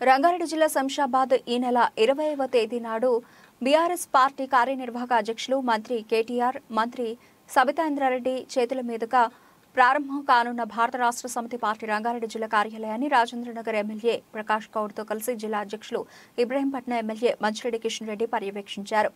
రంగారెడ్డి జిల్లా శంషాబాద్ ఈ నెల ఇరవైవ తేదీ నాడు బీఆర్ఎస్ పార్టీ కార్యనిర్వాహక అధ్యక్షులు మంత్రి కేటీఆర్ మంత్రి సబితాంద్రారెడ్డి చేతుల మీదుగా ప్రారంభం కానున్న భారత రాష్ట్ర సమితి పార్టీ రంగారెడ్డి జిల్లా కార్యాలయాన్ని రాజేంద్రనగర్ ఎమ్మెల్యే ప్రకాష్ గౌడ్తో కలిసి జిల్లా అధ్యక్షులు ఇబ్రహీంపట్నం ఎమ్మెల్యే మంచిరెడ్డి కిషన్ రెడ్డి పర్యవేక్షించారు.